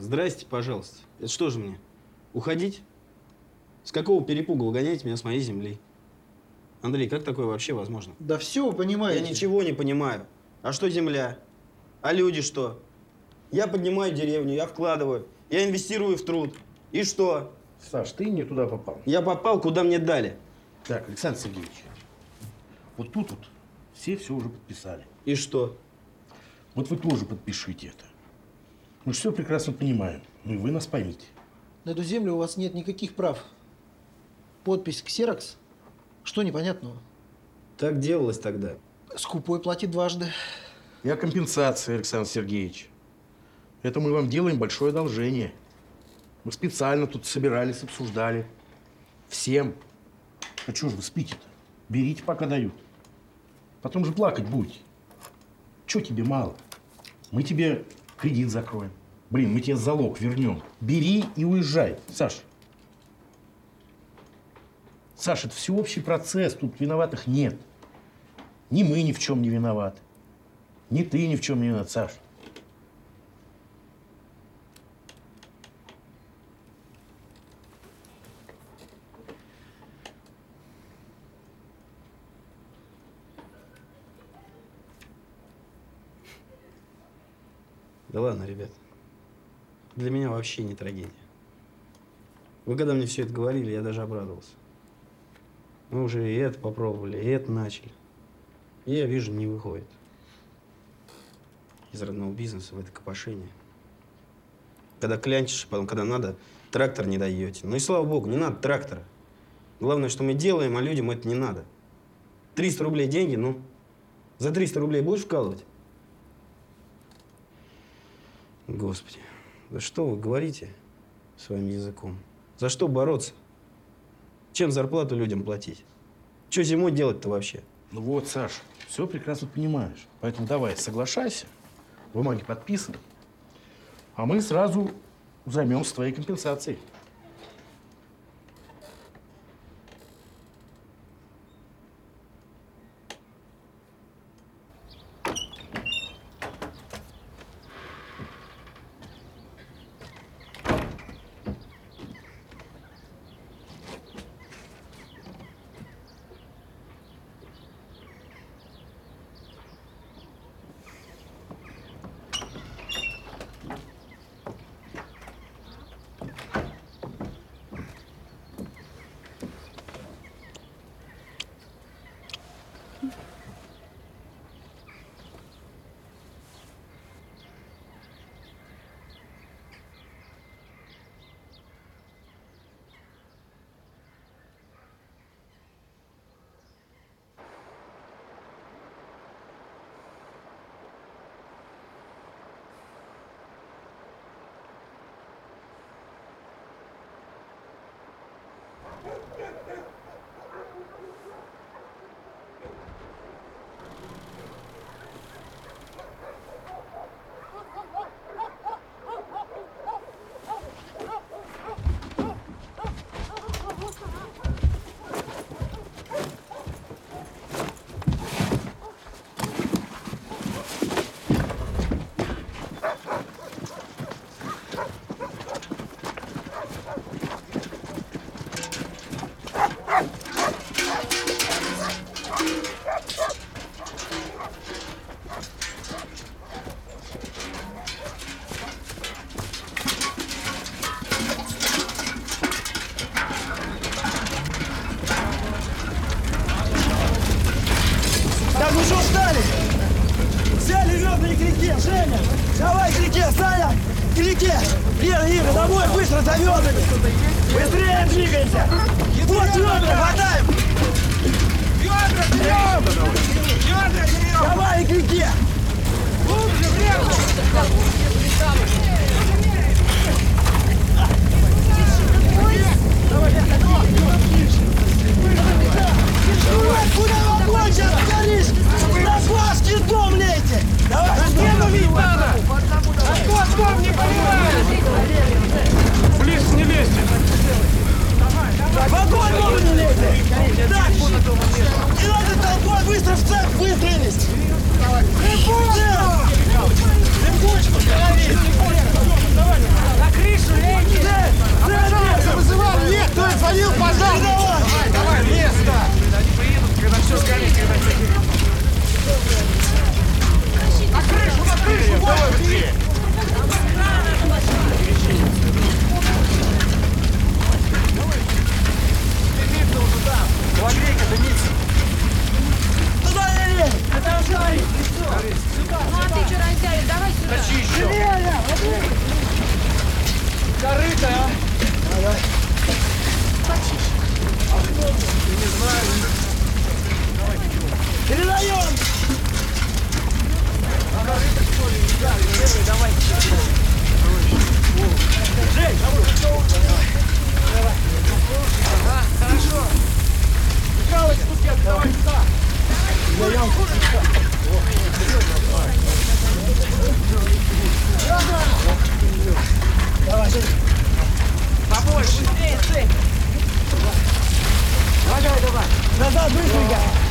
Здрасте, пожалуйста. Это что же мне? Уходить? С какого перепуга вы гоняете меня с моей земли? Андрей, как такое вообще возможно? Да все вы Я понимаете. ничего не понимаю. А что земля? А люди что? Я поднимаю деревню, я вкладываю, я инвестирую в труд. И что? Саш, ты не туда попал. Я попал, куда мне дали. Так, Александр Сергеевич, вот тут вот все все уже подписали. И что? Вот вы тоже подпишите это. Мы все прекрасно понимаем. Ну и вы нас поймите. На эту землю у вас нет никаких прав. Подпись «Ксерокс»? Что непонятного? Так делалось тогда. Скупой платит дважды. И о компенсации, Александр Сергеевич. Это мы вам делаем большое одолжение. Мы специально тут собирались, обсуждали. Всем. А что же вы спите-то? Берите, пока дают. Потом же плакать будете. Чего тебе мало? Мы тебе кредит закроем. Блин, мы тебе залог вернем. Бери и уезжай. Саш. Саш, это всеобщий процесс. Тут виноватых нет. Ни мы ни в чем не виноваты. Ни ты ни в чем не виноват, Саш. Да ладно, ребят. Для меня вообще не трагедия. Вы когда мне все это говорили, я даже обрадовался. Мы уже и это попробовали, и это начали. И я вижу, не выходит. Из родного бизнеса в это копошение. Когда клянчишь, потом, когда надо, трактор не даете. Ну и слава богу, не надо трактора. Главное, что мы делаем, а людям это не надо. 300 рублей деньги, ну, за 300 рублей будешь вкалывать? Господи, да что вы говорите своим языком? За что бороться? Чем зарплату людям платить? Что зимой делать-то вообще? Ну вот, Саш, все прекрасно понимаешь. Поэтому давай, соглашайся. Бумаги подписаны. А мы сразу займемся твоей компенсацией. Давай. Назад, быстренько.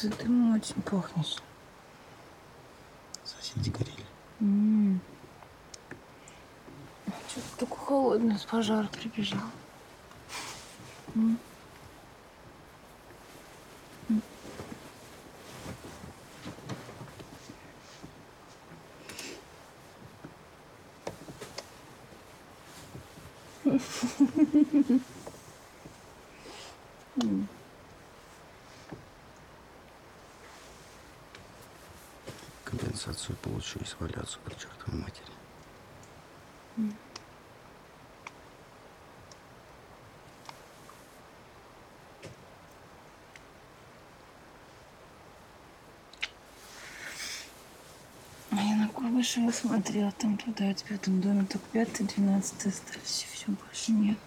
За дымом очень пахнешь. Соседи горели. Что-то такой холодный с пожара прибежал. Компенсацию получу и свалю отсюда к чертовой матери. А я на Куйбышева смотрела, там продают в этом доме только пятый, двенадцатый остались, и все, больше нет.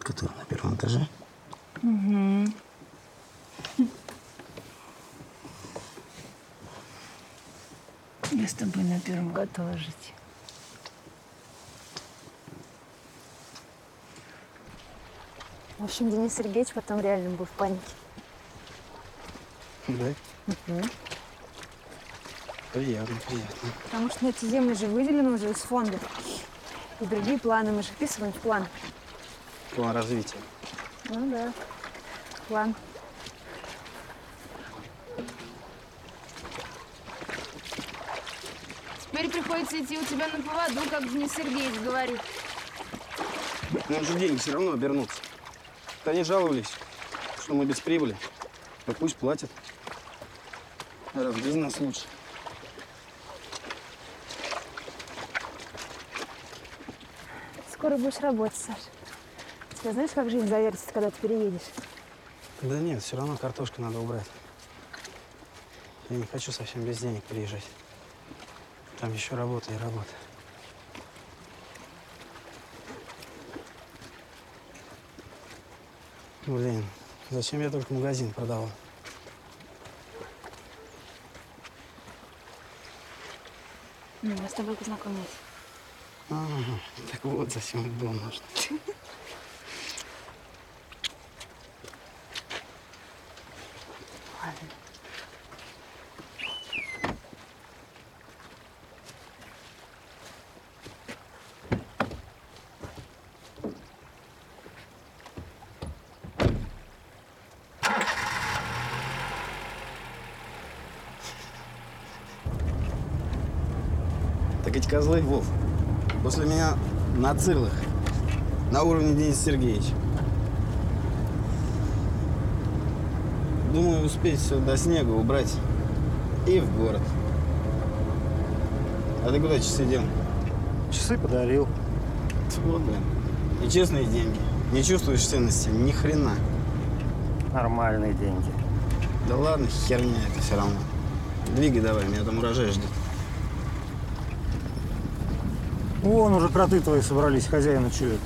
Который на первом этаже? Я с тобой на первом готова жить. В общем, Денис Сергеевич потом реально был в панике. Да. Приятно, приятно. Потому что на эти земли же выделены уже из фонда. И другие планы. Мы же вписываем в план. План развития. Ну да. План. Приходится идти у тебя на поводу, как Денис Сергеевич говорит. Нам же деньги все равно обернутся. Да они жаловались, что мы без прибыли. Да пусть платят. Раз без нас лучше. Скоро будешь работать, Саш. Тебя знаешь, как жизнь завертится, когда ты переедешь? Да нет, все равно картошку надо убрать. Я не хочу совсем без денег приезжать. Там еще работа и работа. Блин, зачем я только магазин продавал? Ну, мы с тобой познакомились. А, так вот, зачем было нужно. Козлы, Вов, после меня на цирлах, на уровне Дениса Сергеевича. Думаю, успеть все до снега убрать и в город. А ты куда часы дел? Часы подарил. Вот, блин. Нечестные деньги. Не чувствуешь ценности ни хрена. Нормальные деньги. Да ладно, херня это все равно. Двигай давай, меня там урожай ждет. Вон уже кроты твои собрались, хозяина чуют.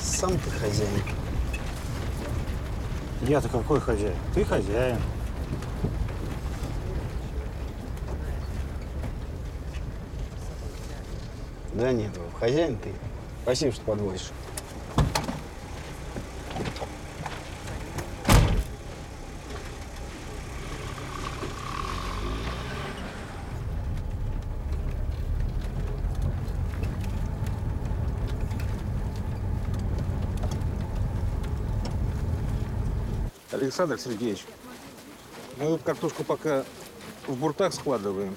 Сам ты хозяин. Я-то какой хозяин? Ты хозяин. Да нет, хозяин ты. Спасибо, что подводишь. Александр Сергеевич, мы картошку пока в буртах складываем.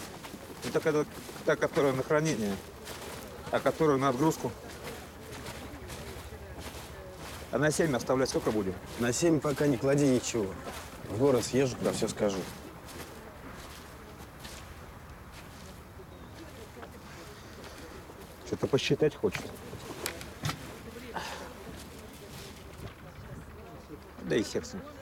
Это когда та, которая на хранение, а которая на отгрузку. А на семь оставлять сколько будем? На 7 пока не клади ничего. В город съезжу, когда все скажу. Что-то посчитать хочет. Да и хер с ним.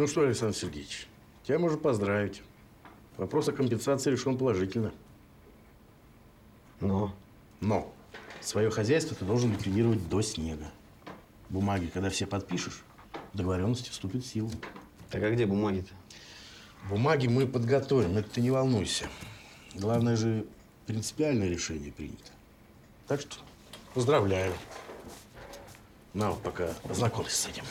Ну что, Александр Сергеевич, тебя можно поздравить. Вопрос о компенсации решен положительно. Но? Но свое хозяйство ты должен ликвидировать до снега. Бумаги, когда все подпишешь, договоренности вступят в силу. Так а где бумаги-то? Бумаги мы подготовим, это ты не волнуйся. Главное же, принципиальное решение принято. Так что поздравляю. На, вот пока познакомься с этим.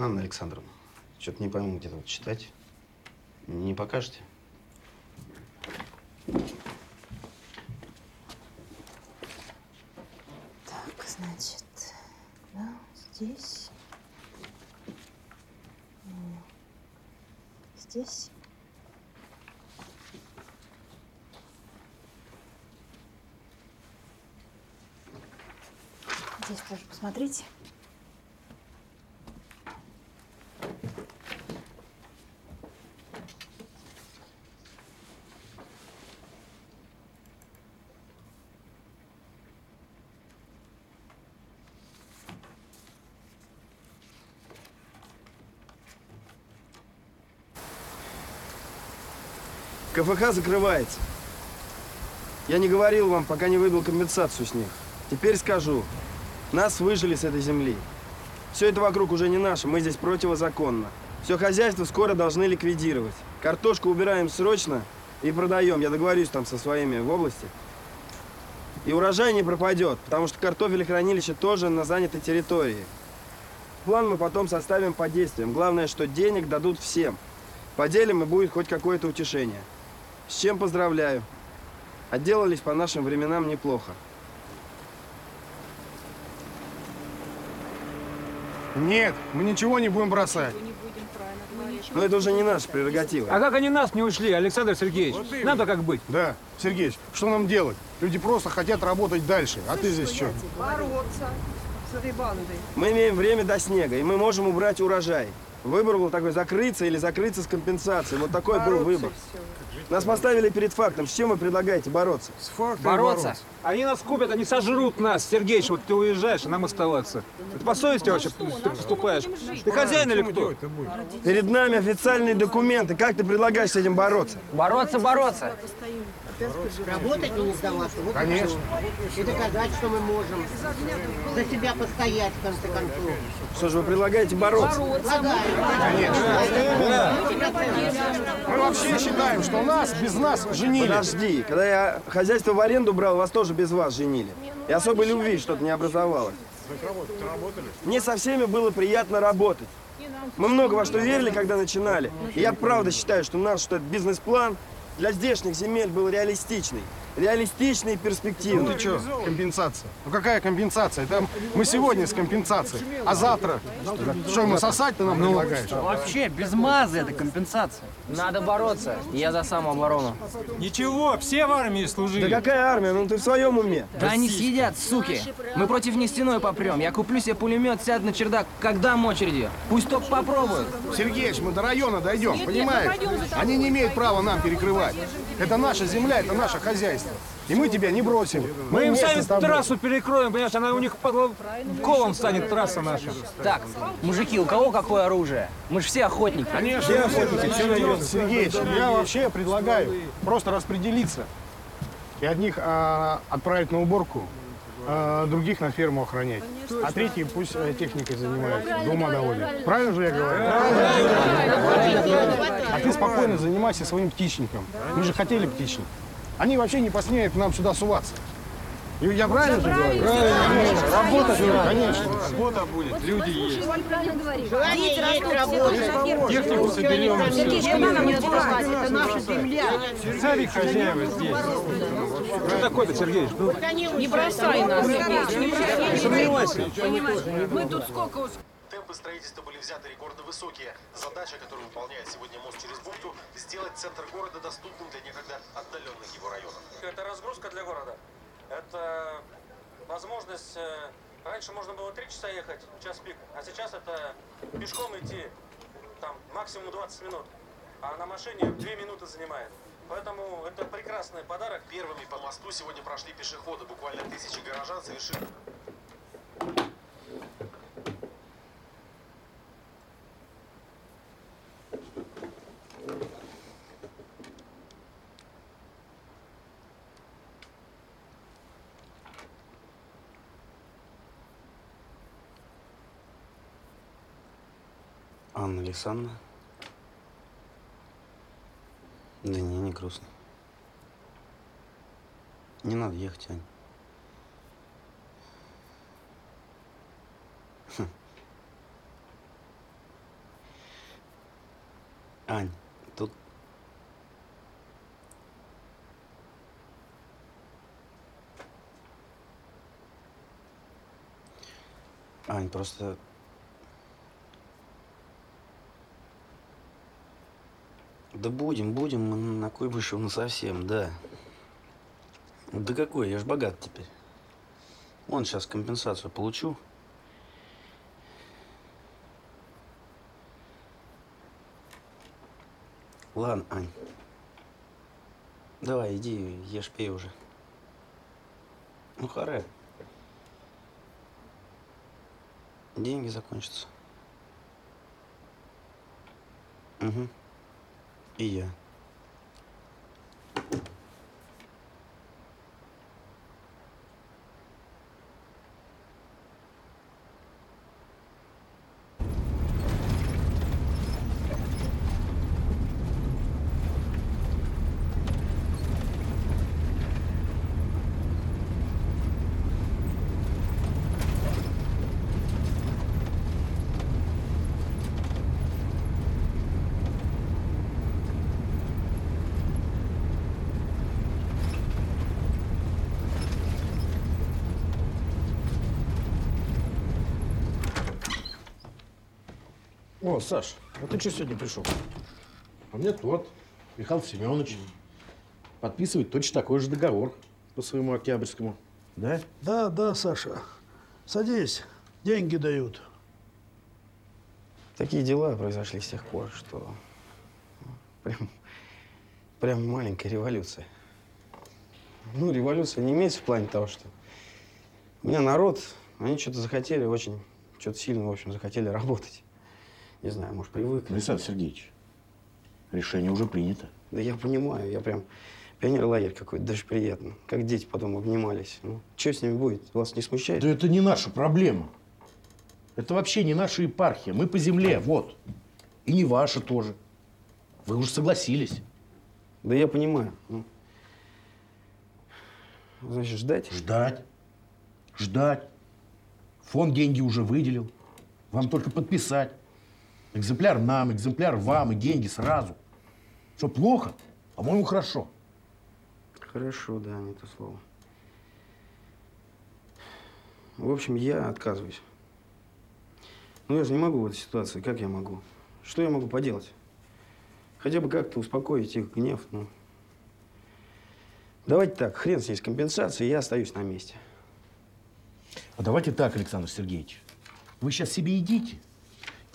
Анна Александровна, что-то не пойму, где тут читать. Не покажете? Так, значит, да, здесь. Здесь. Здесь тоже посмотрите. КФХ закрывается. Я не говорил вам, пока не выбил компенсацию с них. Теперь скажу. Нас выжили с этой земли. Все это вокруг уже не наше, мы здесь противозаконно. Все хозяйство скоро должны ликвидировать. Картошку убираем срочно и продаем. Я договорюсь там со своими в области. И урожай не пропадет, потому что картофелехранилище тоже на занятой территории. План мы потом составим по действиям. Главное, что денег дадут всем. Поделим и будет хоть какое-то утешение. С чем поздравляю. Отделались по нашим временам неплохо. Нет, мы ничего не будем бросать. Но это уже не наша прерогатива. А как они нас не ушли, Александр Сергеевич? Надо как быть? Да, Сергеевич, что нам делать? Люди просто хотят работать дальше. А ты здесь что? Бороться с этой бандой. Мы имеем время до снега, и мы можем убрать урожай. Выбор был такой, закрыться или закрыться с компенсацией. Вот такой был выбор. Нас поставили перед фактом. С чем вы предлагаете бороться? С фактом Бороться? Они нас купят, они сожрут нас, Сергеич. Вот ты уезжаешь, а нам оставаться. Это по совести вообще ты поступаешь? Ты хозяин или кто? Перед нами официальные документы. Как ты предлагаешь с этим бороться? Бороться, бороться. Работать и не сдаваться. Вот Конечно. и доказать, что мы можем. За себя постоять, в конце концов. Что же вы предлагаете бороться? Мы вообще считаем, что нас без нас женили. Подожди, когда я хозяйство в аренду брал, вас тоже без вас женили. И особой любви что-то не образовалось. Мне со всеми было приятно работать. Мы много во что верили, когда начинали. И я правда считаю, что наш что это бизнес-план для здешних земель был реалистичный. Реалистичный и перспективный. Ну ты что, компенсация? Ну какая компенсация? Там мы сегодня с компенсацией, а завтра? Что, ему сосать ты нам предлагаешь? Вообще, без мазы это компенсация. Надо бороться. Я за самооборону. Ничего, все в армии служили. Да какая армия? Ну ты в своем уме? Да они съедят, суки. Мы против них стеной попрем. Я куплю себе пулемет, сяду на чердак, как дам очереди. Пусть только попробуют. Сергеич, мы до района дойдем, понимаешь? Они не имеют права нам перекрывать. Это наша земля, это наше хозяйство. И мы тебя не бросим. Мы им сами трассу перекроем, понимаешь, она у них под колом станет трасса наша. Так, мужики, у кого какое оружие? Мы же все охотники. Конечно, все охотники, все найдется. Сергеич, я вообще предлагаю просто распределиться. И одних а, отправить на уборку, а других на ферму охранять. А третьи пусть э, техникой занимаются. До ума довольны. Правильно же я говорю? А ты спокойно занимайся своим птичником. Мы же хотели птичник. Они вообще не посмеют к нам сюда суваться. И я правильно же говорю? Правильно. Работать надо, конечно. Работа будет, люди есть. Желание есть работать. Технику соберем. Это наша земля. Сами хозяева здесь. Что такое-то, Сергей? Не бросай нас, Сергей, не бросай. не сомневайся. Мы тут сколько Темпы строительства были взяты рекордно высокие. Задача, которую выполняет сегодня мост через бухту, сделать центр города доступным для некогда отдаленных его районов. Это разгрузка для города. Это возможность... э, Раньше можно было три часа ехать, час пик, а сейчас это пешком идти, там, максимум 20 минут. А на машине 2 минуты занимает. Поэтому это прекрасный подарок. Первыми по мосту сегодня прошли пешеходы. Буквально тысячи горожан совершили Анна Александровна? Да не, не грустно. Не надо ехать, Ань. Хм. Ань, тут... Ань, просто... Да будем, будем, мы на кой вышел на совсем, да. Да какой, я ж богат теперь. Вон сейчас компенсацию получу. Ладно, Ань. Давай, иди, ешь, пей уже. Ну, харе. Деньги закончатся. Угу. И О, Саш, а ты что сегодня пришел? А мне тот, Михаил Семенович. Подписывает точно такой же договор по своему Октябрьскому. Да? Да, да, Саша. Садись, деньги дают. Такие дела произошли с тех пор, что прям, прям маленькая революция. Ну, революция не имеется в плане того, что у меня народ, они что-то захотели очень, что-то сильно, в общем, захотели работать. Не знаю, может, привыкли. Александр Сергеевич, решение уже принято. Да я понимаю, я прям пионер-лагерь какой-то, даже приятно. Как дети потом обнимались. Ну, что с ними будет? Вас не смущает? Да это не наша проблема. Это вообще не наша епархия. Мы по земле, вот. И не ваша тоже. Вы уже согласились. Да я понимаю. Ну, значит, ждать? Ждать. Ждать. Фонд деньги уже выделил. Вам только подписать. Экземпляр нам, экземпляр вам и деньги сразу. Что, плохо? По-моему, хорошо. Хорошо, да, не то слово. В общем, я отказываюсь. Ну, я же не могу в этой ситуации. Как я могу? Что я могу поделать? Хотя бы как-то успокоить их гнев, ну. Давайте так, хрен с ней с компенсацией, я остаюсь на месте. А давайте так, Александр Сергеевич. Вы сейчас себе идите.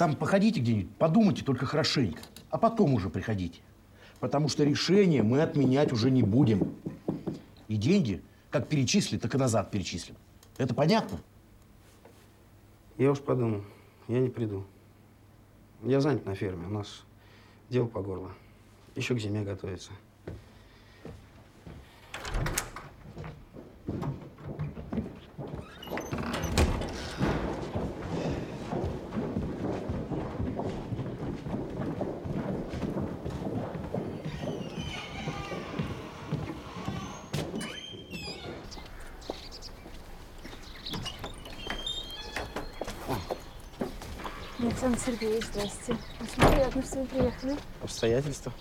Там походите где-нибудь, подумайте только хорошенько. А потом уже приходите. Потому что решение мы отменять уже не будем. И деньги как перечислили, так и назад перечислим. Это понятно? Я уж подумал, я не приду. Я занят на ферме, у нас дело по горло. Еще к зиме готовится. Александр Сергеевич, здрасте. Очень приятно, что вы приехали. Обстоятельства?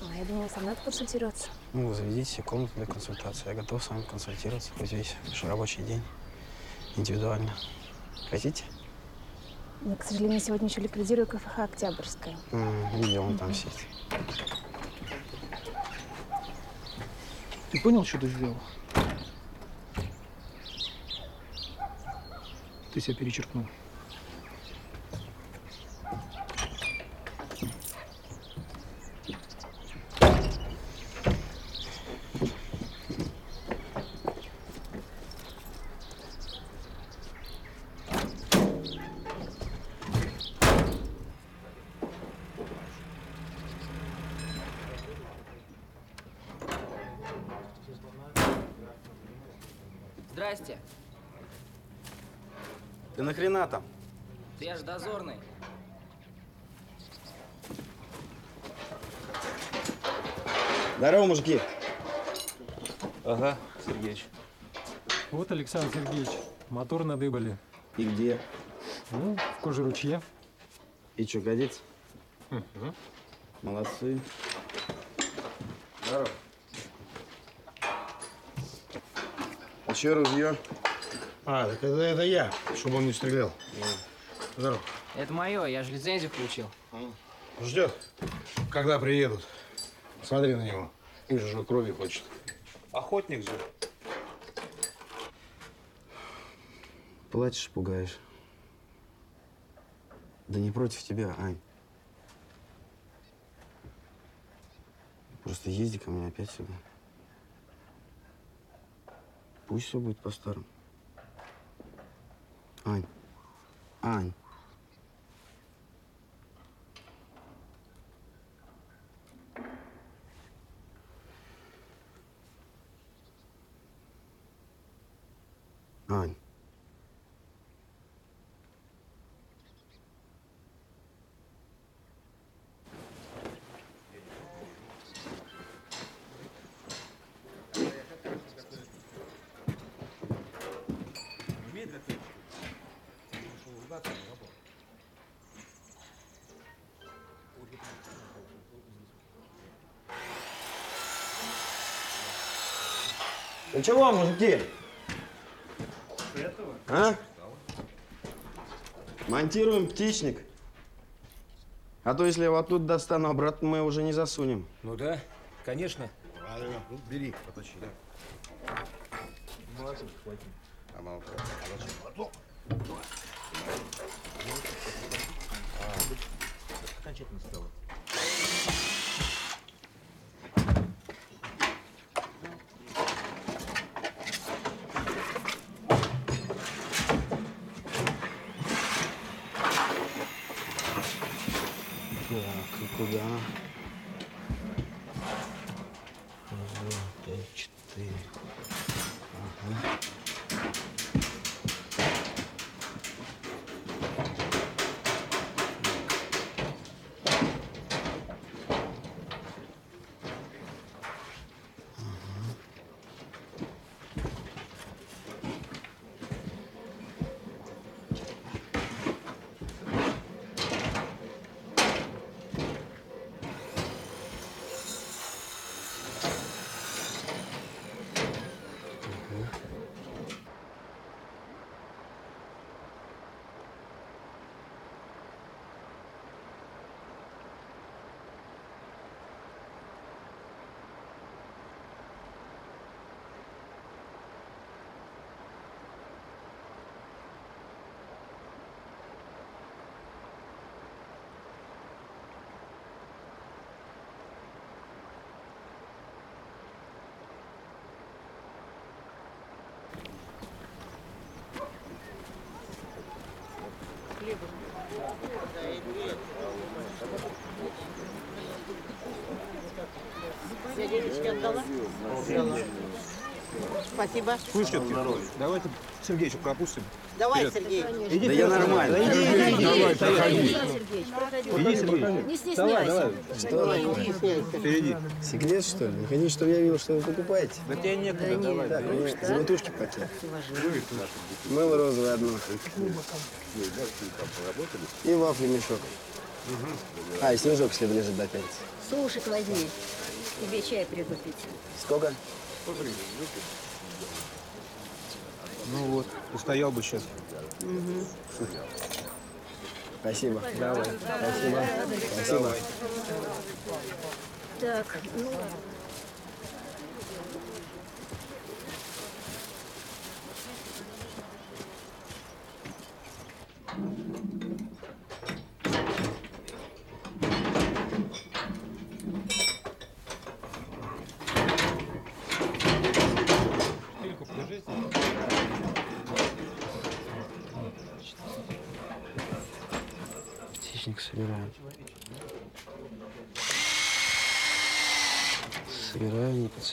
А, я думала, со мной консультироваться. Ну, заведите себе комнату для консультации. Я готов с вами консультироваться хоть весь ваш рабочий день. Индивидуально. Хотите? Я, к сожалению, сегодня еще ликвидирую КФХ «Октябрьская». М, Видел, он там сидит. Ты понял, что ты сделал? Ты себя перечеркнул. Здрасте. Ты нахрена там? Да я ж дозорный. Здорово, мужики. Ага, Сергеич. Вот, Александр Сергеевич, мотор надыбали. И где? Ну, в коже ручья. И что, годится? Мгм. Молодцы. Здорово. А что ружье? А, так это, это я, чтобы он не стрелял. Здорово. Это мое, я же лицензию получил. Ждет, когда приедут. Смотри на него. Вижу, что крови хочет. Охотник же. Плачешь, пугаешь. Да не против тебя, Ань. Просто езди ко мне опять сюда. Пусть все будет по-старому. Ань. Ань. Ань. Ну чего, мужики? А? Монтируем птичник. А то, если я его оттуда достану, обратно мы уже не засунем. Ну да, конечно. Правильно. Ну, бери. А а потом? Окончательно стало. Так, и куда? Раз, два, три, четыре. Ага. Я отдала? Спасибо. Тетки, давайте Сергеича пропустим. Давай, Вперед. Сергей. Иди Да я нормально. Да иди, иди, иди. Давай, проходи. Иди, Сергей. Не Давай, давай. Что Давай, не стесняйся. Впереди. Секрет, что ли? Не хотите, чтобы я видел, что вы покупаете? Да тебе некогда, давай. Так, мне завитушки пакет. Мыло розовое одно. И вафли мешок. А, и снежок, если лежит до пятницы. Сушек возьми. Тебе чай прикупить. Сколько? Ну вот, устоял бы сейчас. Спасибо. Давай. Спасибо. Спасибо. Так, ну...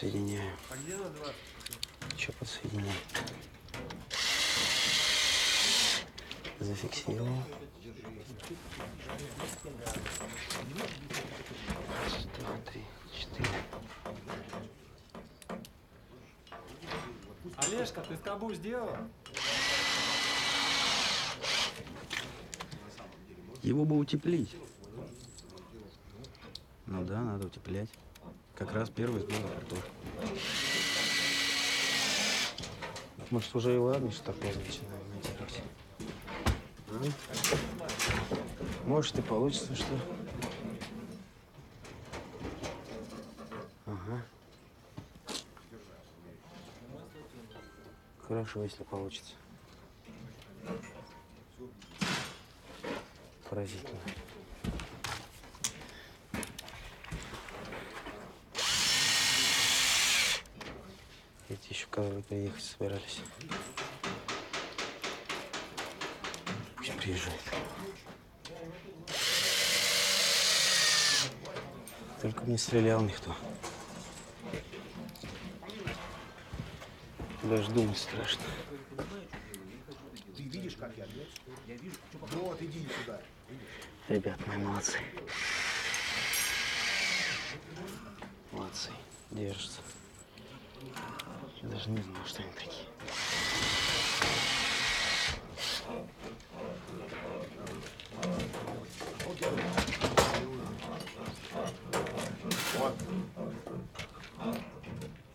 Подсоединяю. Что подсоединяю? Зафиксировал. Раз, два, три, четыре. Олежка, ты скобу сделал? Его бы утеплить. Ну да, надо утеплять. Как раз первый сбор картошки. Может, уже и ладно, что так поздно начинаем монтировать. Может, и получится, что... Ага. Хорошо, если получится. Поразительно. Которые приехать собирались. Пусть приезжает. Только не стрелял никто. Даже думать страшно. Ты видишь, как я? Я вижу. Вот, иди сюда. Ребят, мои молодцы. Молодцы. Держатся. Даже не знал, что они такие.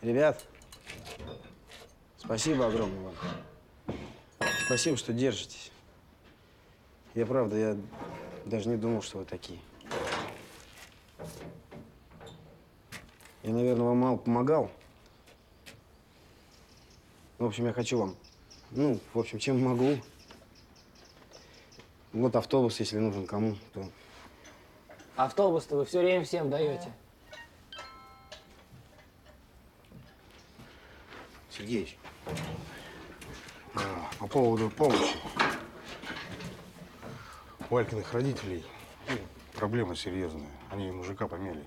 Ребят, спасибо огромное вам. Спасибо, что держитесь. Я правда, я даже не думал, что вы такие. Я, наверное, вам мало помогал. В общем, я хочу вам, ну, в общем, чем могу. Вот автобус, если нужен кому, то Автобус-то вы все время всем даете. Сергеич, а, по поводу помощи. У Алькиных родителей ну, проблема серьезная. Они мужика помели.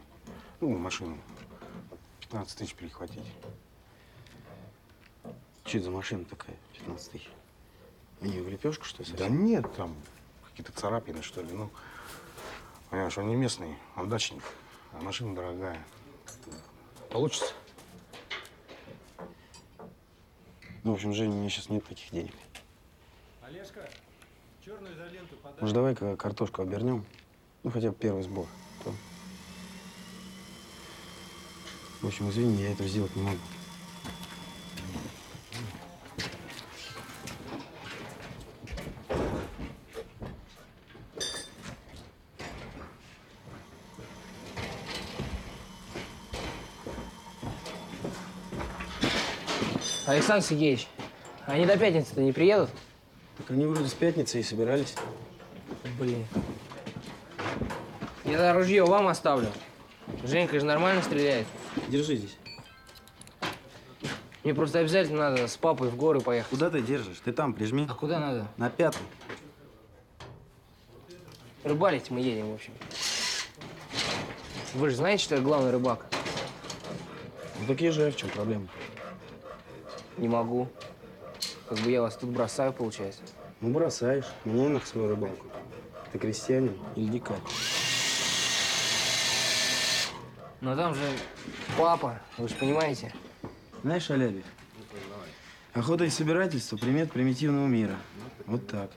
Ну, машину. 15 тысяч перехватить. Что это за машина такая, 15 тысяч? Они в лепешку, что ли? Да совсем? нет, там какие-то царапины, что ли. Ну, понимаешь, он не местный, он дачник. А машина дорогая. Получится? Ну, в общем, Женя, у меня сейчас нет таких денег. Олежка, черную изоленту подай. Может, давай-ка картошку обернем? Ну, хотя бы первый сбор. а то- В общем, извини, я этого сделать не могу. Александр Сергеевич, они до пятницы-то не приедут? Так они вроде с пятницы и собирались. Блин. Я тогда ружье вам оставлю. Женька же нормально стреляет. Держи здесь. Мне просто обязательно надо с папой в горы поехать. Куда ты держишь? Ты там прижми. А куда надо? На пятый. Рыбалить мы едем, в общем. Вы же знаете, что я главный рыбак? Ну так езжай, в чем проблема? Не могу. Как бы я вас тут бросаю, получается. Ну, бросаешь. Меняй на свою рыбалку. Ты крестьянин или дикарь? Но там же папа, вы же понимаете. Знаешь, Аляби, охота и собирательство – примет примитивного мира. Вот так.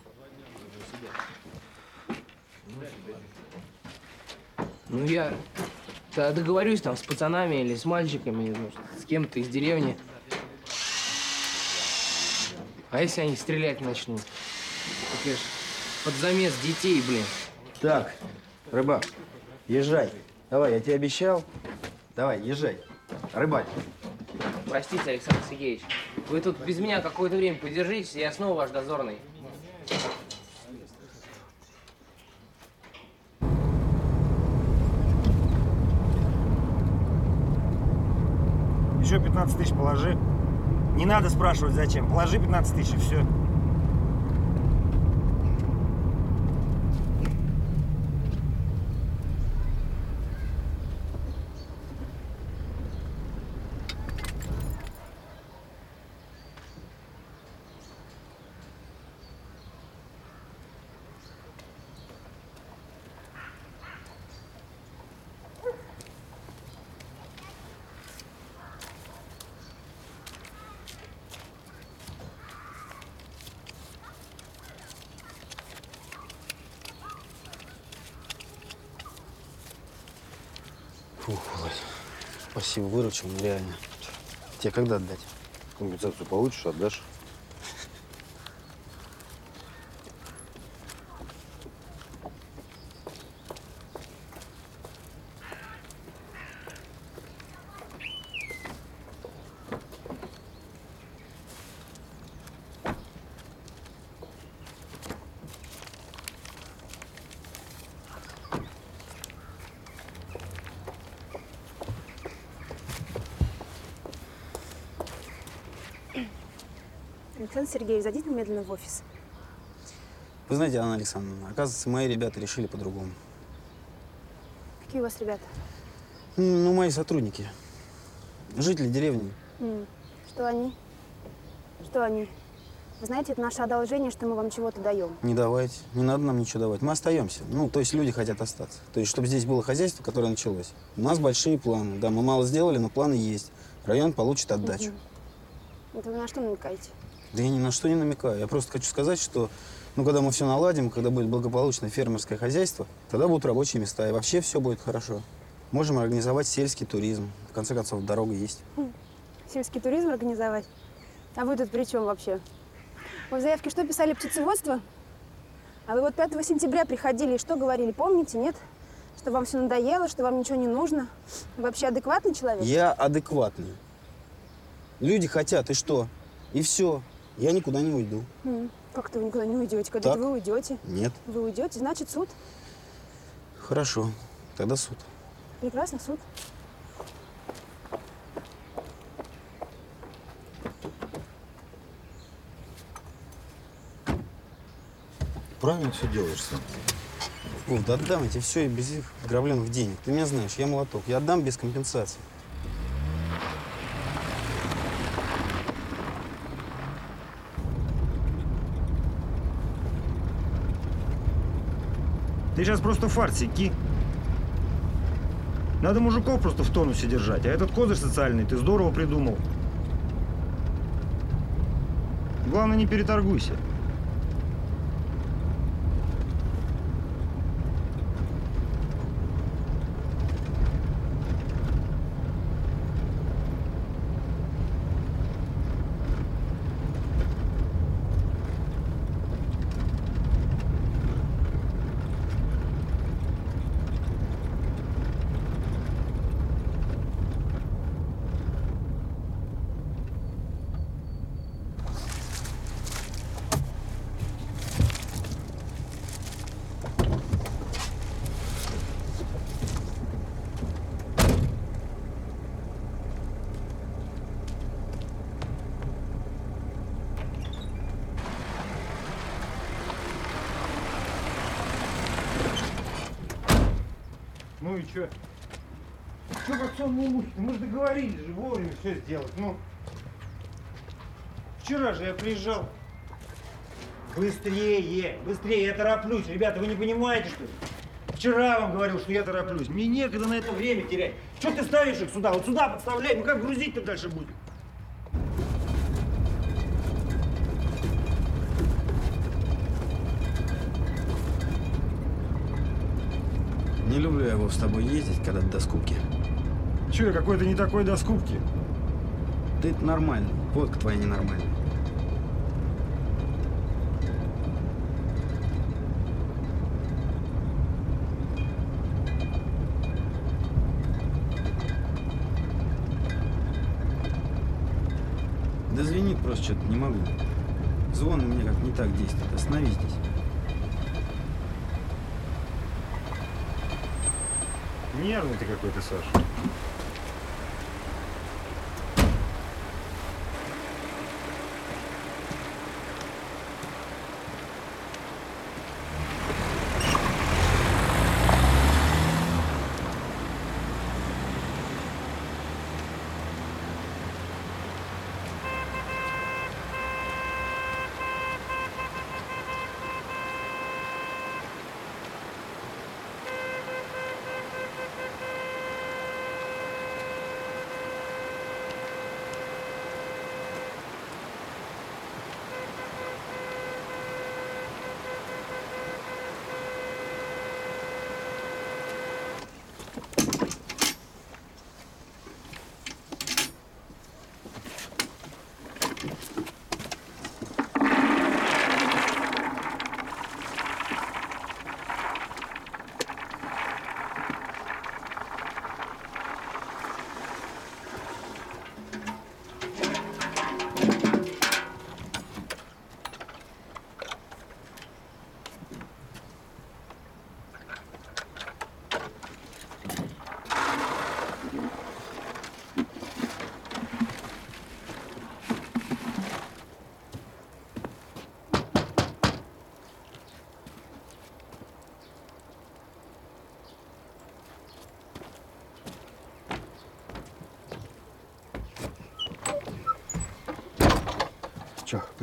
Ну, я договорюсь там с пацанами или с мальчиками, ну, с кем-то из деревни. А если они стрелять начнут? Так я ж под замес детей, блин. Так, рыбак, езжай. Давай, я тебе обещал. Давай, езжай. Рыбак. Простите, Александр Сергеевич. Вы тут без меня какое-то время подержитесь, я снова ваш дозорный. Еще 15 тысяч положи. Не надо спрашивать, зачем. Положи 15 тысяч и все. Володь. Спасибо, выручил, ну, реально. Тебе когда отдать? Компенсацию получишь, отдашь. Александр Сергеевич, зайдите немедленно в офис. Вы знаете, Анна Александровна, оказывается, мои ребята решили по-другому. Какие у вас ребята? Ну, мои сотрудники. Жители деревни. Что они? Что они? Вы знаете, это наше одолжение, что мы вам чего-то даем. Не давайте. Не надо нам ничего давать. Мы остаемся. Ну, то есть люди хотят остаться. То есть, чтобы здесь было хозяйство, которое началось. У нас большие планы. Да, мы мало сделали, но планы есть. Район получит отдачу. Это вы на что намекаете? Да я ни на что не намекаю. Я просто хочу сказать, что ну, когда мы все наладим, когда будет благополучное фермерское хозяйство, тогда будут рабочие места, и вообще все будет хорошо. Можем организовать сельский туризм. В конце концов, дорога есть. Хм, Сельский туризм организовать? А вы тут при чем вообще? Вы в заявке что писали, птицеводство? А вы вот 5 сентября приходили и что говорили, помните, нет? Что вам все надоело, что вам ничего не нужно? Вы вообще адекватный человек? Я адекватный. Люди хотят, и что? И все. Я никуда не уйду. М, Как-то вы никуда не уйдете. Когда Так. вы уйдете, Нет. вы уйдете, значит суд. Хорошо. Тогда суд. Прекрасно, суд. Правильно все делаешь сам. Вов, да отдам я тебе все и без их грабленных денег. Ты меня знаешь, я молоток. Я отдам без компенсации. Ты сейчас просто фарсики. Надо мужиков просто в тонусе держать. А этот козырь социальный ты здорово придумал. Главное, не переторгуйся. Ну и чё? Чё как сонный муж? Мы же договорились же вовремя все сделать. Ну, Вчера же я приезжал. Быстрее, быстрее, я тороплюсь. Ребята, вы не понимаете, что ли? Вчера вам говорил, что я тороплюсь. Мне некогда на это время терять. Что ты ставишь их сюда? Вот сюда подставляй. Ну как грузить-то дальше будет? Не люблю я его с тобой ездить, когда до скупки. Че, я какой-то не такой до скупки? Ты это нормально. Водка твоя ненормальная. Да звенит просто что-то, не могу. Звон у меня как не так действует. Остановись здесь. Нервный ты какой-то, Саша.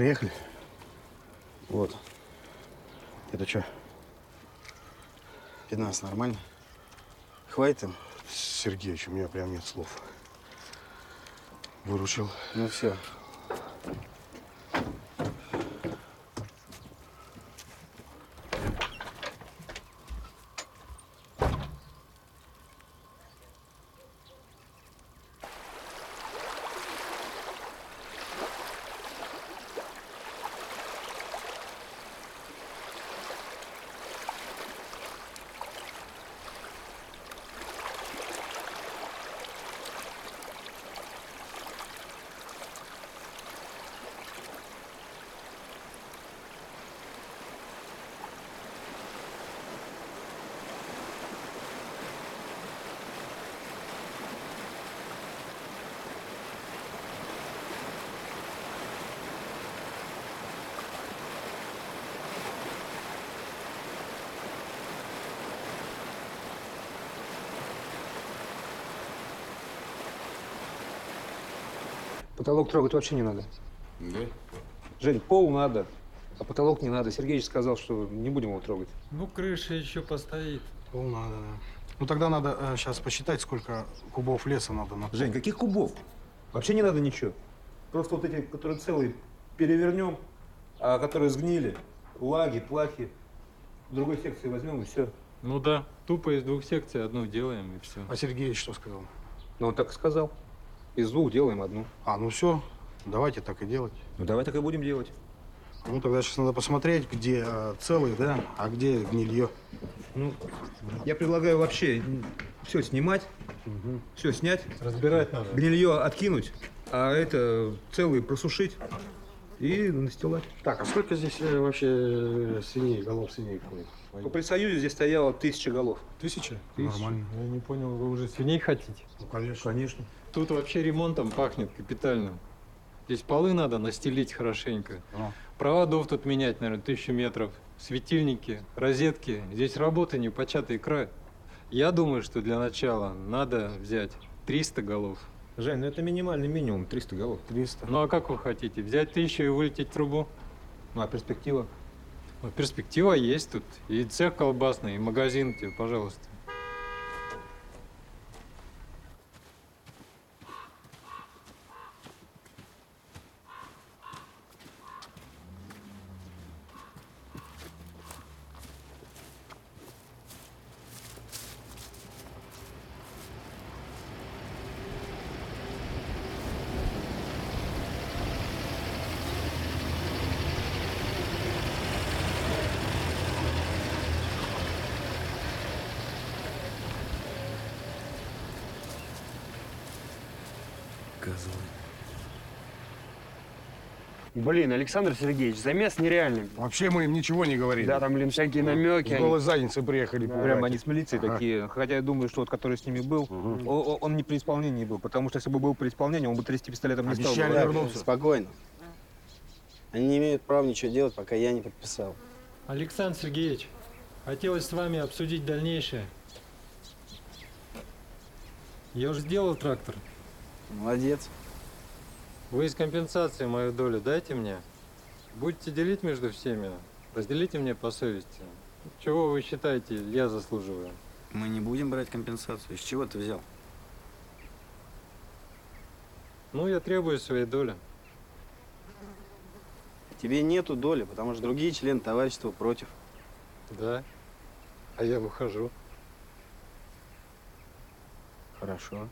Приехали? Вот. Это что? 15 нормально? Хватит им? Сергеевич, у меня прям нет слов. Выручил. Ну все. Потолок трогать вообще не надо. Да? Жень, пол надо, а потолок не надо. Сергеевич сказал, что не будем его трогать. Ну, крыша еще постоит. Пол надо, да. Ну тогда надо сейчас посчитать, сколько кубов леса надо на. Жень, каких кубов? Вообще не надо ничего. Просто вот эти, которые целые, перевернем, а которые сгнили, лаги, плахи, в другой секции возьмем и все. Ну да, тупо из двух секций одну делаем и все. А Сергеевич что сказал? Ну, он так и сказал. Из двух делаем одну. А, ну все, давайте так и делать. Ну, давай так и будем делать. Ну тогда сейчас надо посмотреть, где э, целый, да, а где гнилье. Ну, я предлагаю вообще все снимать, все снять. Разбирать надо. Гнилье откинуть, а это целый просушить и настилать. Так, а сколько здесь э, вообще э, свиней, голов свиней ходит? По предсоюзе здесь стояло тысяча голов. Тысяча? Тысяча. Нормально. Я не понял, вы уже свиней хотите? Ну, конечно. Конечно. Тут вообще ремонтом пахнет капитальным. Здесь полы надо настелить хорошенько. А. Проводов тут менять, наверное, тысячу метров. Светильники, розетки. Здесь работа непочатый край. Я думаю, что для начала надо взять 300 голов. Жень, ну это минимальный минимум, 300 голов. 300. Ну а как вы хотите? Взять тысячу и вылететь в трубу? Ну а перспектива? Ну, перспектива есть тут. И цех колбасный, и магазин тебе, пожалуйста. Козлы. Блин, Александр Сергеевич, замес нереальный. Вообще мы им ничего не говорили. Да, там, блин, всякие намеки. С голой задницы приехали. Прямо они с милицией такие. Хотя я думаю, что вот который с ними был, о- о- он не при исполнении был. Потому что если бы был при исполнении, он бы трясти пистолетом не стал. бы. Спокойно. Они не имеют права ничего делать, пока я не подписал. Александр Сергеевич, хотелось с вами обсудить дальнейшее. Я уже сделал трактор. Молодец. Вы из компенсации мою долю дайте мне. Будете делить между всеми, разделите мне по совести. Чего вы считаете, я заслуживаю? Мы не будем брать компенсацию. Из чего ты взял? Ну, я требую своей доли. Тебе нету доли, потому что другие члены товарищества против. Да. А я выхожу. Хорошо.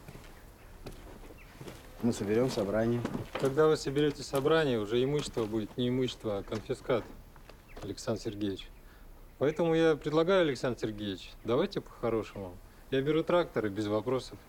Мы соберем собрание. Когда вы соберете собрание, уже имущество будет не имущество, а конфискат, Александр Сергеевич. Поэтому я предлагаю, Александр Сергеевич, давайте по-хорошему. Я беру трактор и без вопросов.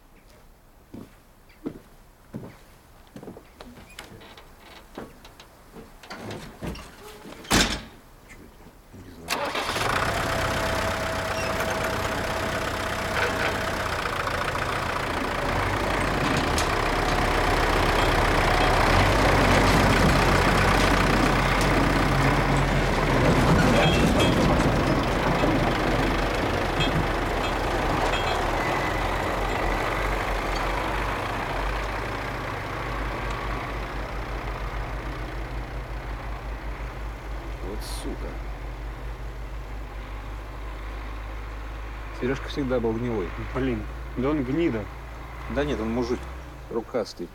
Всегда был гнилой. Блин, да он гнида. Да нет, он мужик рукастый.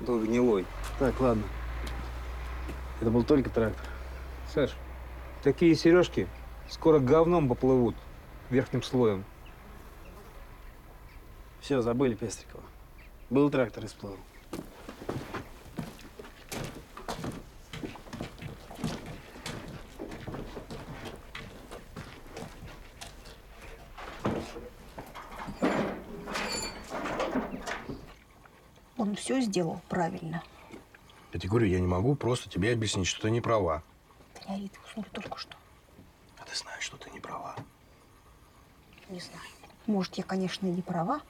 Был гнилой. Так, ладно. Это был только трактор. Саш, такие сережки скоро говном поплывут верхним слоем. Все, забыли Пестрикова. Был трактор и сплыл. Он все сделал правильно. Я тебе говорю, я не могу просто тебе объяснить, что ты не права. Я Рит уснули только что. А ты знаешь, что ты не права. Не знаю. Может, я, конечно, и не права.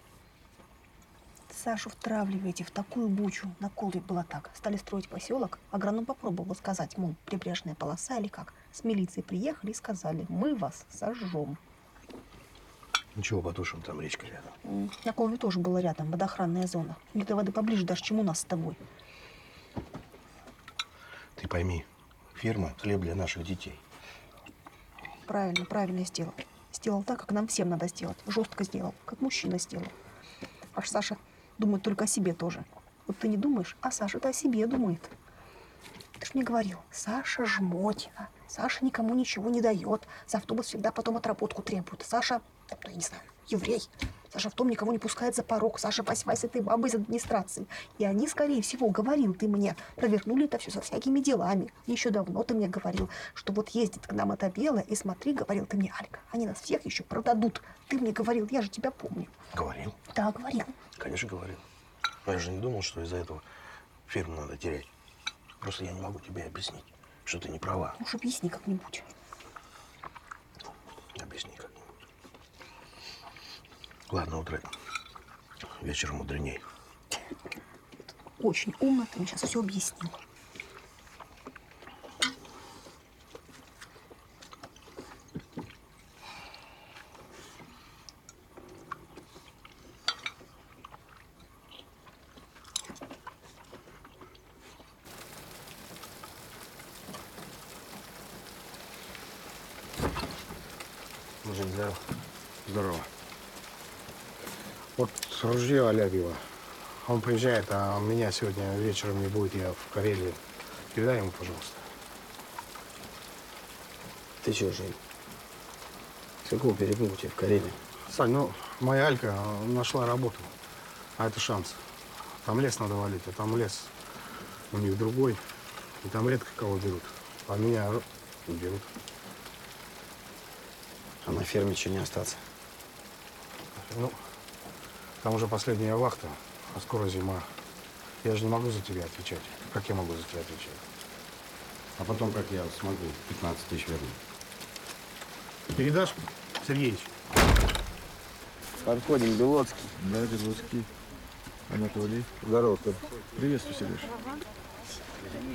Сашу втравливаете в такую бучу. На Колве было так. Стали строить поселок. Агроном попробовал сказать, мол, прибрежная полоса или как. С милицией приехали и сказали, мы вас сожжем. Ничего, потушим, там речка рядом. На Колве тоже было рядом водоохранная зона. Мне до воды поближе даже, чем у нас с тобой. Ты пойми, ферма – хлеб для наших детей. Правильно, правильно сделал. Сделал так, как нам всем надо сделать. Жестко сделал, как мужчина сделал. Аж Саша думает только о себе тоже. Вот ты не думаешь, а Саша-то о себе думает. Ты ж мне говорил, Саша жмотина. Саша никому ничего не дает. За автобус всегда потом отработку требует. Саша, ну, я не знаю, еврей. Саша в том никого не пускает за порог. Саша посевай с этой бабой из администрации. И они, скорее всего, говорил ты мне, провернули это все со всякими делами. Еще давно ты мне говорил, что вот ездит к нам это белое, и смотри, говорил ты мне, Алька, они нас всех еще продадут. Ты мне говорил, я же тебя помню. Говорил? Да, говорил. Конечно, говорил. Я же не думал, что из-за этого фирму надо терять. Просто я не могу тебе объяснить, что ты не права. Уж объясни как-нибудь. Объясни как-нибудь. Ладно, утро. Вечером мудреней. Очень умно ты мне сейчас все объяснил. Жень, здорово. Здорово. Вот ружье Алябьева. Он приезжает, а меня сегодня вечером не будет, я в Карелии. Передай ему, пожалуйста. Ты чё, Жень? С какого перепугу тебе в Карелии? Сань, ну, моя Алька э, нашла работу, а это шанс. Там лес надо валить, а там лес у них другой, и там редко кого берут. А меня берут. А на ферме что не остаться? Ну, там уже последняя вахта, а скоро зима. Я же не могу за тебя отвечать. Как я могу за тебя отвечать? А потом как я смогу 15 тысяч вернуть? Передашь, Сергеевич? Подходим, Белоцкий. Да, Белоцкий. Анатолий. Здорово. Приветствую, Сереж.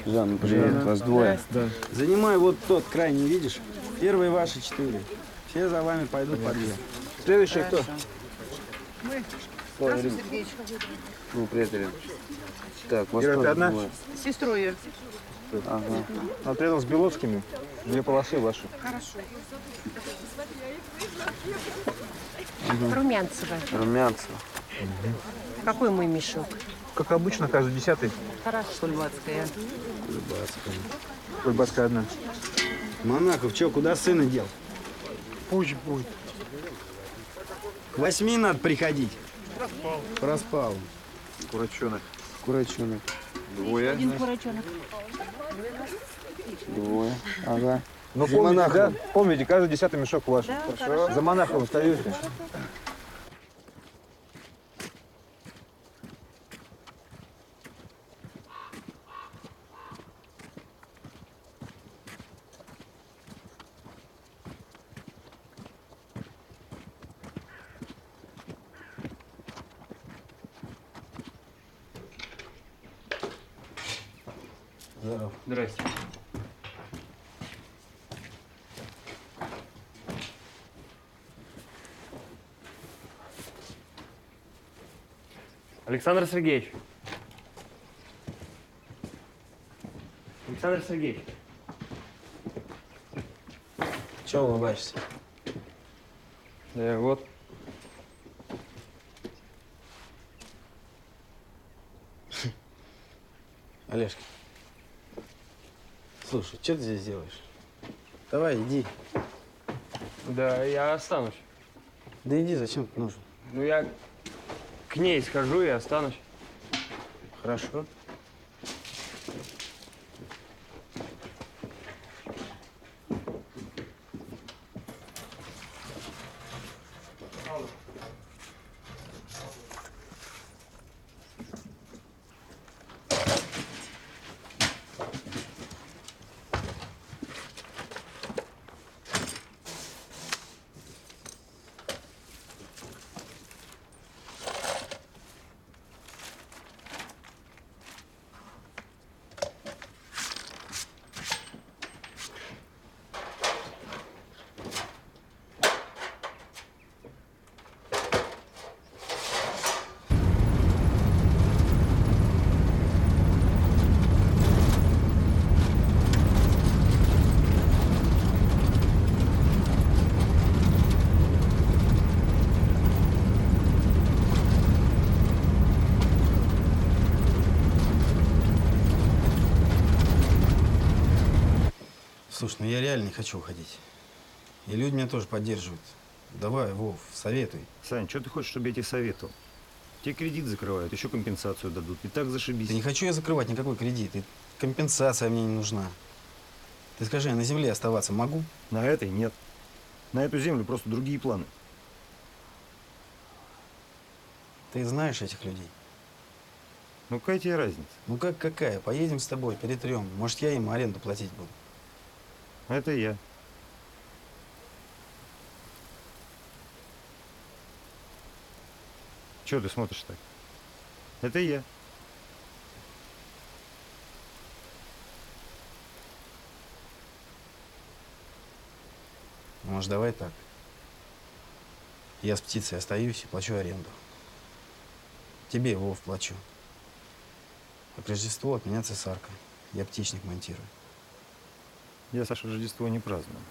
Жан, привет, вас двое. Да. Занимай вот тот крайний, видишь? Первые ваши четыре. Все за вами пойдут по две. Следующий кто? Мы. Ирина. Сергеевич. Ну, привет, Ирина. Так, вас Ира, ты одна? С сестрой ее. Ага. Вот рядом с Белоцкими. Две полосы ваши. Хорошо. Мгм. Румянцева. Румянцево. Какой мой мешок? Как обычно, каждый десятый. Хорошо. Кульбацкая. Кульбаска одна. Монахов, чё, куда сына дел? Пусть будет. К восьми надо приходить. Проспал. Проспал. Курачонок. Курачонок. Двое. Один курачонок. Двое. Ага. Ну, За помните, монахом. да? Помните, каждый десятый мешок ваш. Да, Хорошо. хорошо. За монахом встаете. Здорово. Здрасте. Александр Сергеевич. Александр Сергеевич. Чего улыбаешься? Да вот. Олежка. Слушай, что ты здесь делаешь? Давай, иди. Да, я останусь. Да иди, зачем ты нужен? Ну, я к ней схожу и останусь. Хорошо. Слушай, ну я реально не хочу уходить. И люди меня тоже поддерживают. Давай, Вов, советуй. Сань, что ты хочешь, чтобы я тебе советовал? Тебе кредит закрывают, еще компенсацию дадут. И так зашибись. Да не хочу я закрывать никакой кредит. И компенсация мне не нужна. Ты скажи, я на земле оставаться могу? На этой нет. На эту землю просто другие планы. Ты знаешь этих людей? Ну какая тебе разница? Ну как какая? Поедем с тобой, перетрем. Может, я им аренду платить буду. Это я. Чего ты смотришь так? Это я. Может, давай так. Я с птицей остаюсь и плачу аренду. Тебе, Вов, плачу. А к Рождеству от меня цесарка. Я птичник монтирую. Я, Саша, Рождество не праздную.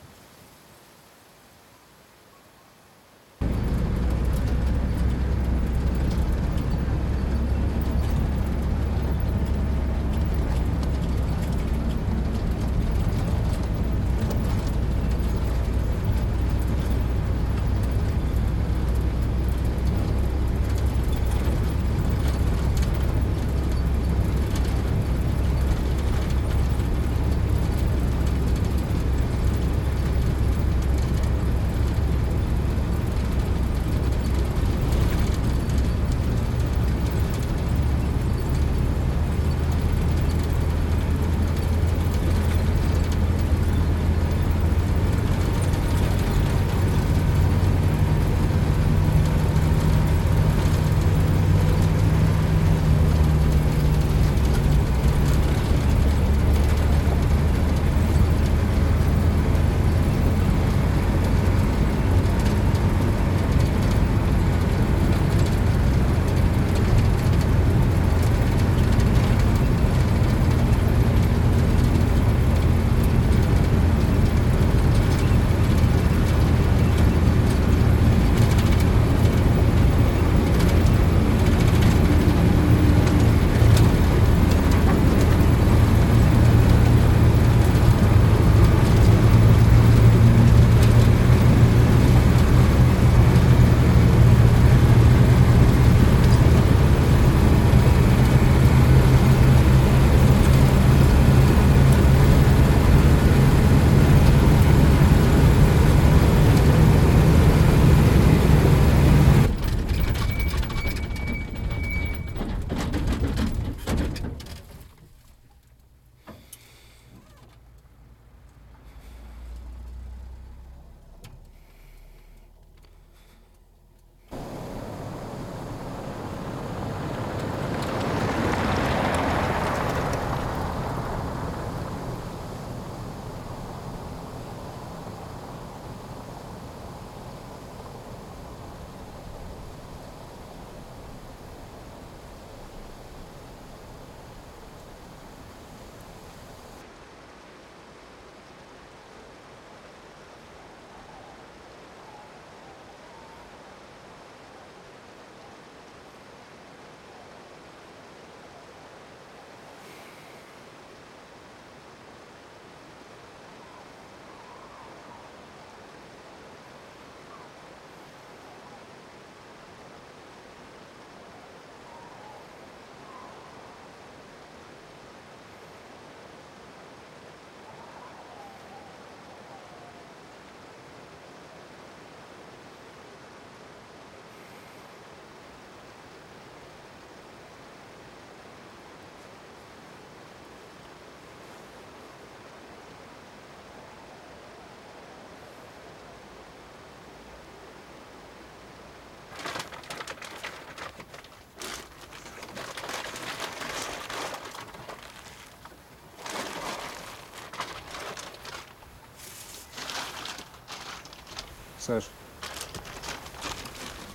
Саш,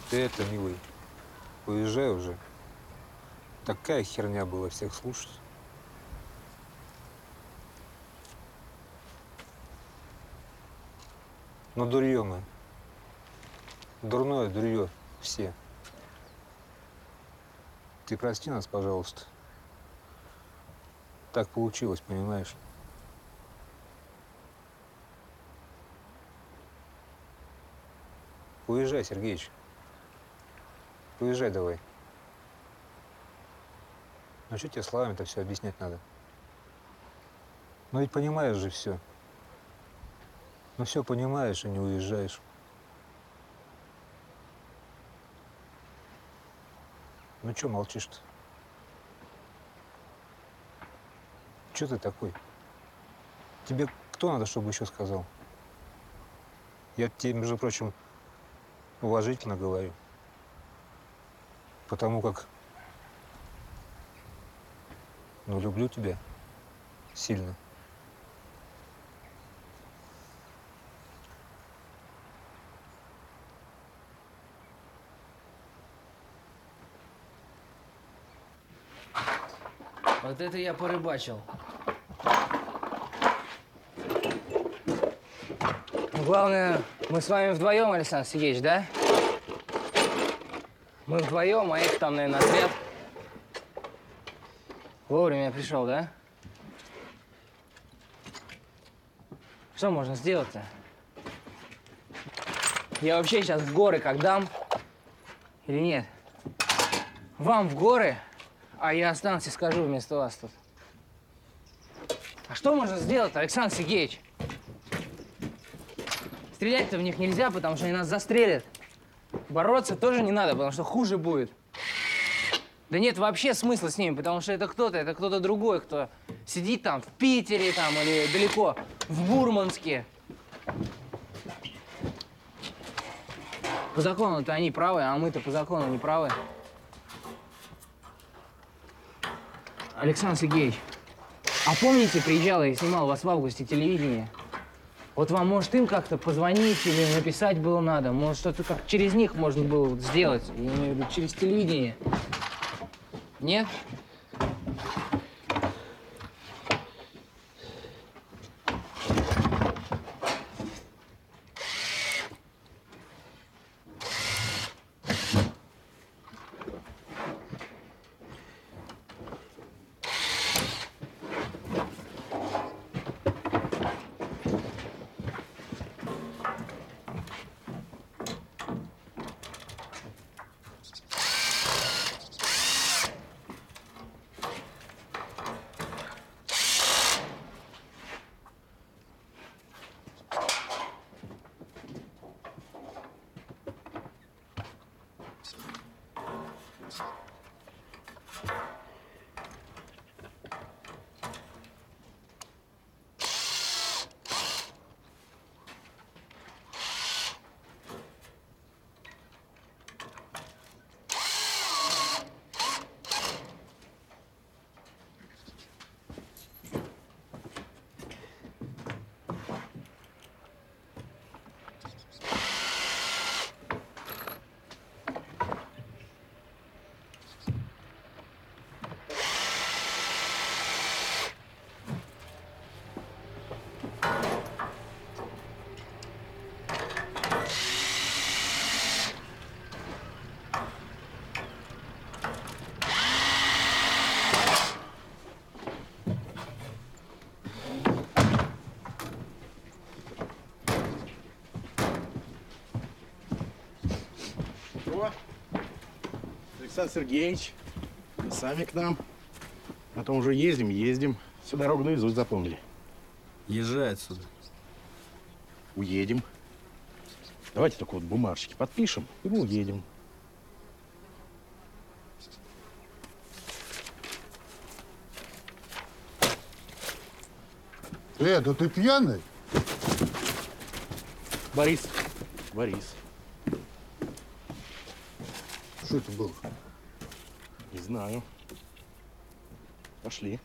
ты это, милый, уезжай уже. Такая херня была всех слушать. Ну, дурье мы. Дурное дурье все. Ты прости нас, пожалуйста. Так получилось, понимаешь? Уезжай, Сергеич. Уезжай давай. Ну что тебе словами-то все объяснять надо? Ну ведь понимаешь же все. Ну все понимаешь и не уезжаешь. Ну что молчишь-то? Че ты такой? Тебе кто надо, чтобы еще сказал? Я тебе, между прочим, уважительно говорю. Потому как, ну, люблю тебя сильно. Вот это я порыбачил. Главное, мы с вами вдвоем, Александр Сергеевич, да? Мы вдвоем, а их там, наверное, отряд. Вовремя я пришел, да? Что можно сделать-то? Я вообще сейчас в горы как дам? Или нет? Вам в горы, а я останусь и скажу вместо вас тут. А что можно сделать, Александр Сергеевич? Стрелять-то в них нельзя, потому что они нас застрелят. Бороться тоже не надо, потому что хуже будет. Да нет вообще смысла с ними, потому что это кто-то, это кто-то другой, кто сидит там в Питере там или далеко, в Бурманске. По закону-то они правы, а мы-то по закону не правы. Александр Сергеевич, а помните, приезжал и снимал вас в августе телевидение? Вот вам, может, им как-то позвонить или написать было надо? Может, что-то как через них можно было сделать? Я имею в виду через телевидение. Нет? О, Александр Сергеевич, вы сами к нам. А то уже ездим, ездим. Всю дорогу наизусть запомнили. Езжай отсюда. Уедем. Давайте только вот бумажечки подпишем, и мы уедем. Э, да ты пьяный? Борис. Борис. Что это было? знаю. Пошли.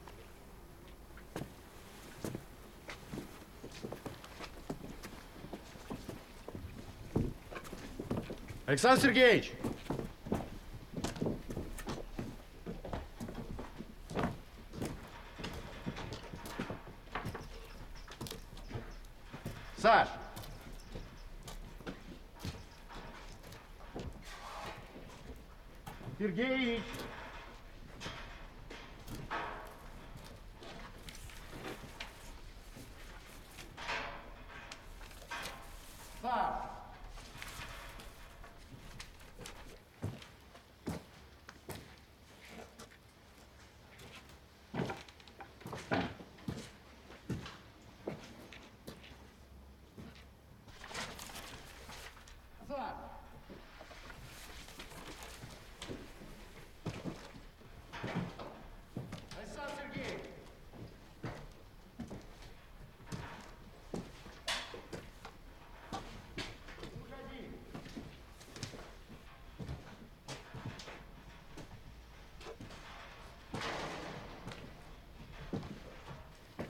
Александр Сергеевич!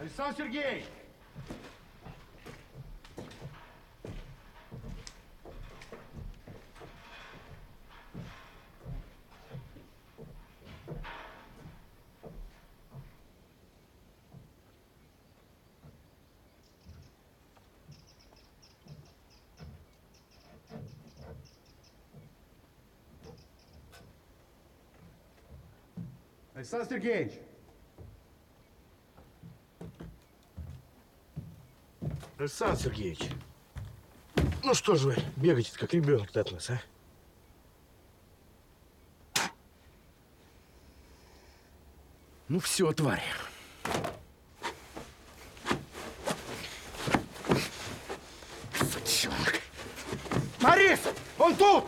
Александр Сергеевич! Александр Сергеевич! Александр Сергеевич, ну что же вы бегаете как ребенок от нас, а? Ну все, тварь. Сучонок. Марис, он тут!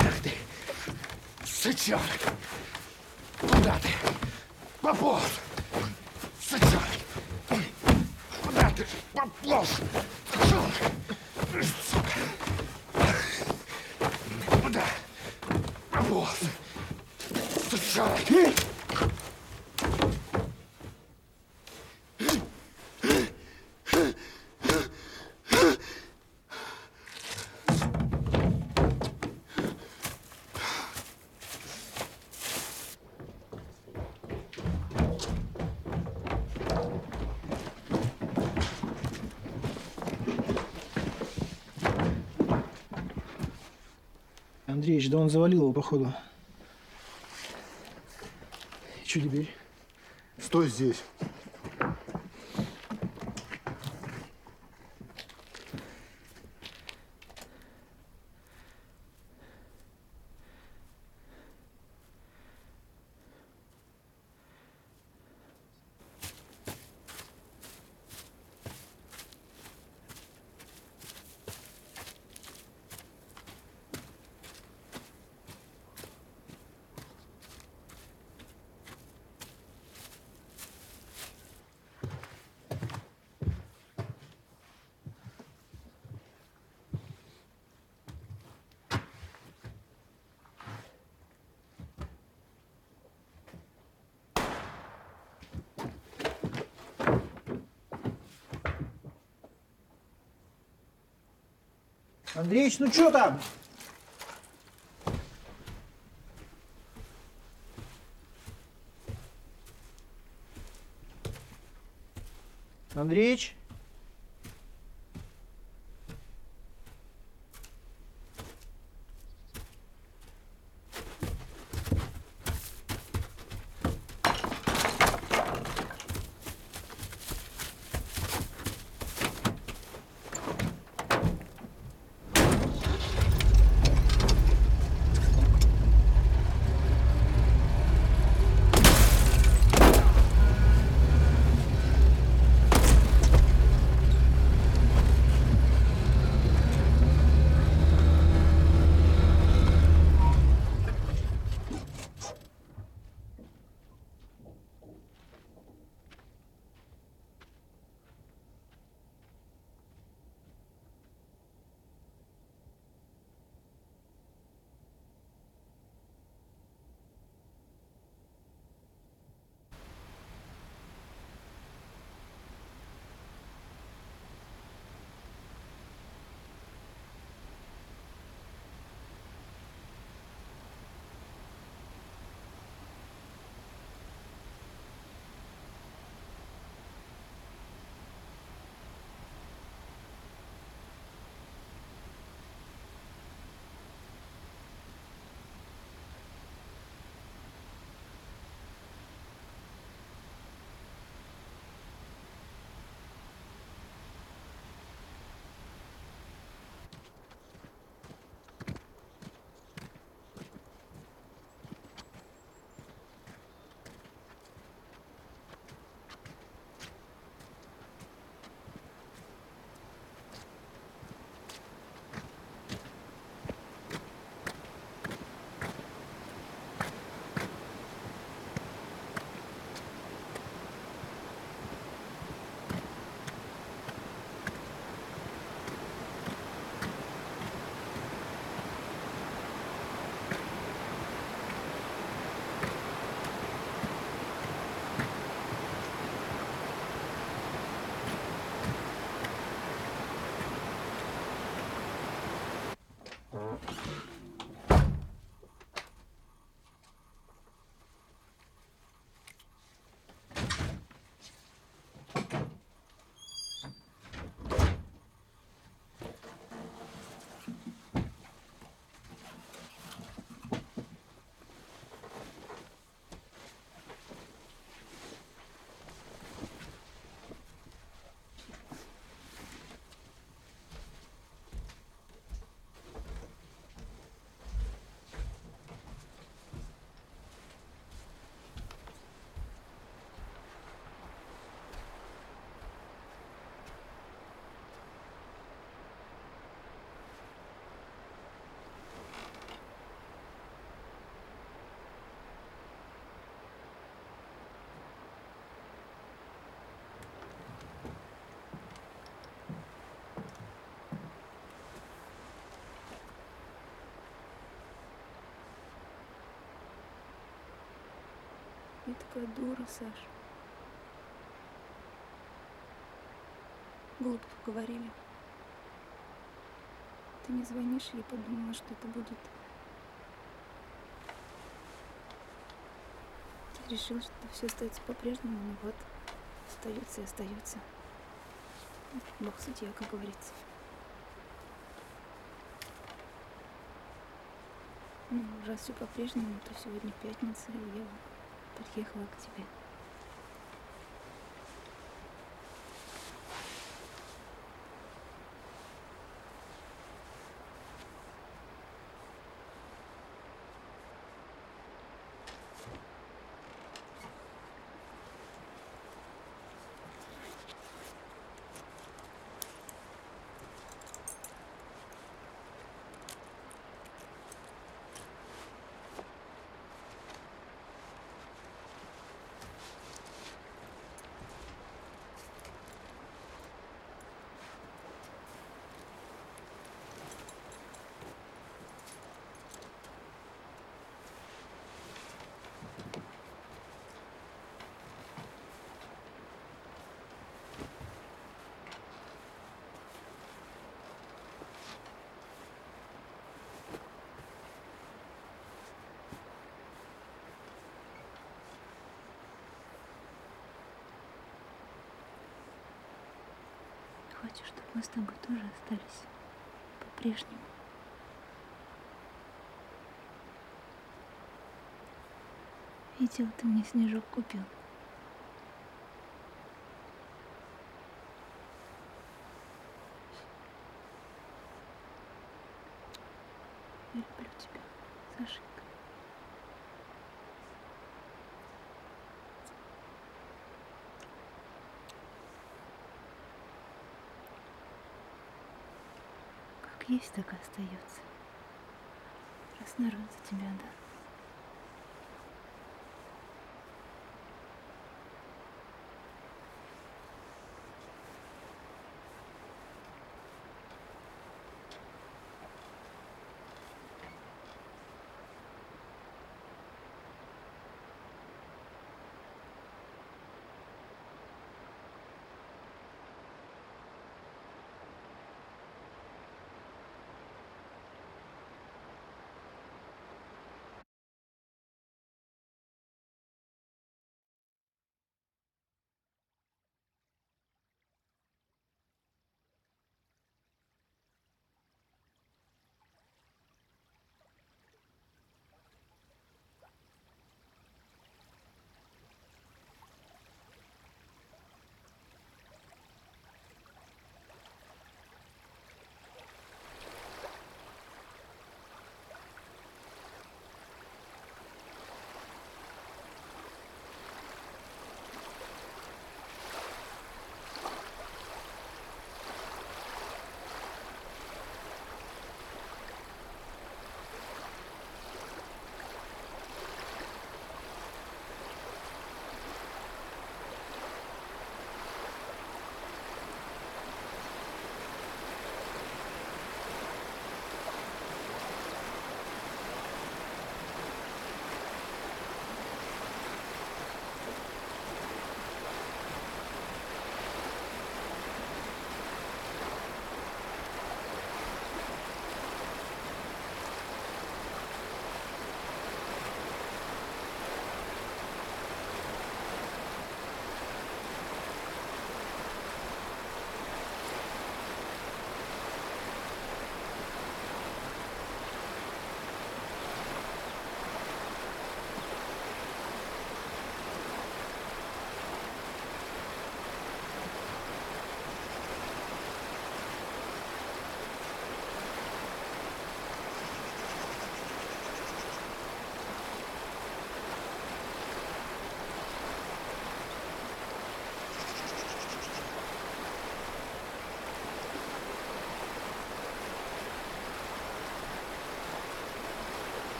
Ах ты, сучонок. Куда ты пополз? Сучонок. Куда ты пополз? Андреевич, да он завалил его, походу. И что теперь? Стой здесь. Андреевич, ну что там? Андреевич? Я такая дура, Саш. Глупо поговорили. Ты не звонишь, я подумала, что это будет... Ты решил, что все остается по-прежнему, ну вот, остается и остается. Бог судья, как говорится. Ну, раз все по-прежнему, то сегодня пятница, и я приехала к тебе. Хочешь, чтобы мы с тобой тоже остались по-прежнему? Видел, ты мне снежок купил. Я люблю тебя, Сашенька. Есть, так и остается. Раз народ за тебя отдан.